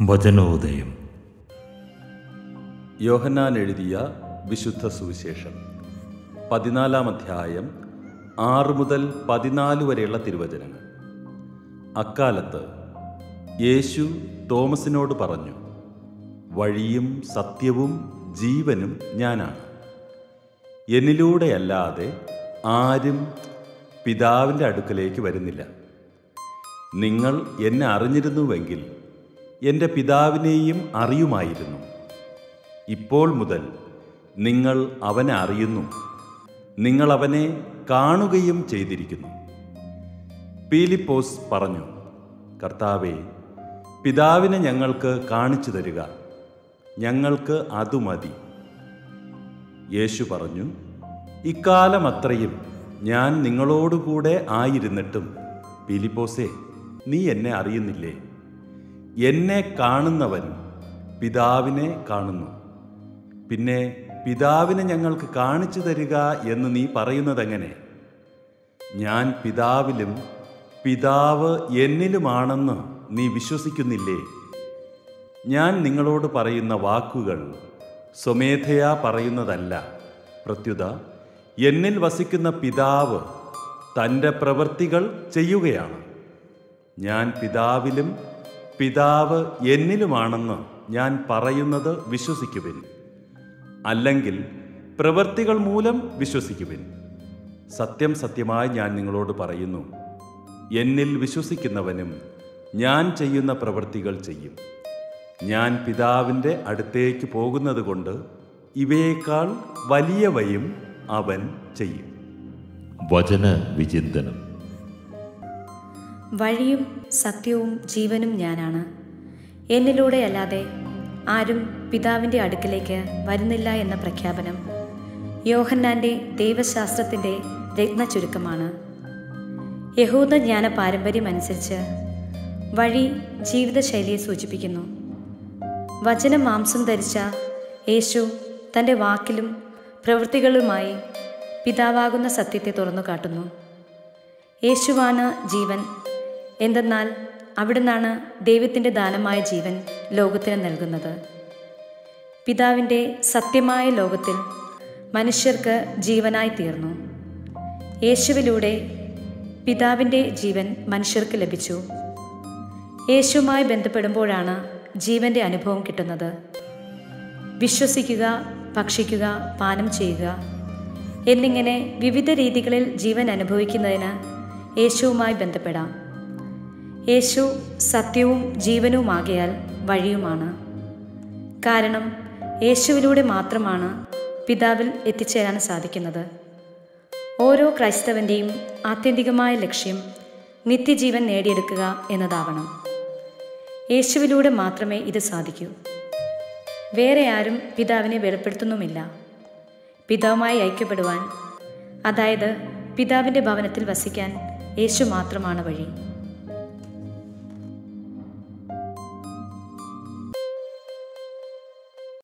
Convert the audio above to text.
വചനോദയം. യോഹന്നാൻ എഴുതിയ വിശുദ്ധ സുവിശേഷം. പതിനാലാം അധ്യായം ആറ് മുതൽ പതിനാല് വരെയുള്ള തിരുവചനങ്ങൾ. അക്കാലത്ത് യേശു തോമസിനോട് പറഞ്ഞു വഴിയും സത്യവും ജീവനും ഞാനാണ്. എന്നിലൂടെയല്ലാതെ ആരും പിതാവിന്റെ അടുക്കലേക്ക് വരുന്നില്ല. നിങ്ങൾ എന്നെ അറിഞ്ഞിരുന്നുവെങ്കിൽ എന്റെ പിതാവിനെയും അറിയുമായിരുന്നു. ഇപ്പോൾ മുതൽ നിങ്ങൾ അവനെ അറിയുന്നു. നിങ്ങൾ അവനെ കാണുകയും ചെയ്തിരിക്കുന്നു. പീലിപ്പോസ് പറഞ്ഞു കർത്താവെ പിതാവിനെ ഞങ്ങൾക്ക് കാണിച്ചു തരിക. ഞങ്ങൾക്ക് അതു മതി. യേശു പറഞ്ഞു ഇക്കാലം അത്രയും ഞാൻ നിങ്ങളോടുകൂടെ ആയിരുന്നിട്ടും പീലിപ്പോസേ നീ എന്നെ അറിയുന്നില്ലേ? എന്നെ കാണുന്നവൻ പിതാവിനെ കാണുന്നു. പിന്നെ പിതാവിനെ ഞങ്ങൾക്ക് കാണിച്ചു തരിക എന്ന് നീ പറയുന്നതെങ്ങനെ? ഞാൻ പിതാവിലും പിതാവ് എന്നിലുമാണെന്ന് നീ വിശ്വസിക്കുന്നില്ലേ? ഞാൻ നിങ്ങളോട് പറയുന്ന വാക്കുകൾ സ്വമേധയാ പറയുന്നതല്ല. പ്രത്യുത എന്നിൽ വസിക്കുന്ന പിതാവ് തന്റെ പ്രവൃത്തികൾ ചെയ്യുകയാണ്. ഞാൻ പിതാവിലും പിതാവ് എന്നിലുമാണെന്ന് ഞാൻ പറയുന്നത് വിശ്വസിക്കുവിൻ. അല്ലെങ്കിൽ പ്രവൃത്തികൾ മൂലം വിശ്വസിക്കുവിൻ. സത്യം സത്യമായി ഞാൻ നിങ്ങളോട് പറയുന്നു. എന്നിൽ വിശ്വസിക്കുന്നവനും ഞാൻ ചെയ്യുന്ന പ്രവൃത്തികൾ ചെയ്യും. ഞാൻ പിതാവിന്റെ അടുത്തേക്ക് പോകുന്നത് കൊണ്ട് ഇവയേക്കാൾ വലിയവയും അവൻ ചെയ്യും. വചന വിചിന്തനം. വഴിയും സത്യവും ജീവനും ഞാനാണ്. എന്നിലൂടെ അല്ലാതെ ആരും പിതാവിന്റെ അടുക്കിലേക്ക് വരുന്നില്ല എന്ന പ്രഖ്യാപനം യോഹന്നാന്റെ ദൈവശാസ്ത്രത്തിന്റെ രത്ന ചുരുക്കമാണ്. യഹൂദ ജ്ഞാന പാരമ്പര്യമനുസരിച്ച് വഴി ജീവിതശൈലിയെ സൂചിപ്പിക്കുന്നു. വചനം മാംസം ധരിച്ച യേശു തന്റെ വാക്കിലും പ്രവൃത്തികളുമായി പിതാവാകുന്ന സത്യത്തെ തുറന്നു കാട്ടുന്നു. യേശുവാണ് ജീവൻ. എന്തെന്നാൽ അവിടുന്നാണ് ദൈവത്തിന്റെ ദാനമായ ജീവൻ ലോകത്തിന് നൽകുന്നത്. പിതാവിന്റെ സത്യമായ ലോകത്തിൽ മനുഷ്യർക്ക് ജീവനായി തീർന്നു. യേശുവിലൂടെ പിതാവിന്റെ ജീവൻ മനുഷ്യർക്ക് ലഭിച്ചു. യേശുവുമായി ബന്ധപ്പെടുമ്പോഴാണ് ജീവന്റെ അനുഭവം കിട്ടുന്നത്. വിശ്വസിക്കുക ഭക്ഷിക്കുക പാനം ചെയ്യുക എന്നിങ്ങനെ വിവിധ രീതികളിൽ ജീവൻ അനുഭവിക്കുന്നതിന് യേശുവുമായി ബന്ധപ്പെടാം. യേശു സത്യവും ജീവനുമാകയാൽ വഴിയുമാണ്. കാരണം യേശുവിലൂടെ മാത്രമാണ് പിതാവിൽ എത്തിച്ചേരാൻ സാധിക്കുന്നത്. ഓരോ ക്രൈസ്തവന്റെയും ആത്യന്തികമായ ലക്ഷ്യം നിത്യജീവൻ നേടിയെടുക്കുക എന്നതാവണം. യേശുവിലൂടെ മാത്രമേ ഇത് സാധിക്കൂ. വേറെ ആരും പിതാവിനെ വെളിപ്പെടുത്തുന്നുമില്ല. പിതാവുമായി ഐക്യപ്പെടുവാൻ അതായത് പിതാവിന്റെ ഭവനത്തിൽ വസിക്കാൻ യേശു മാത്രമാണ് വഴി.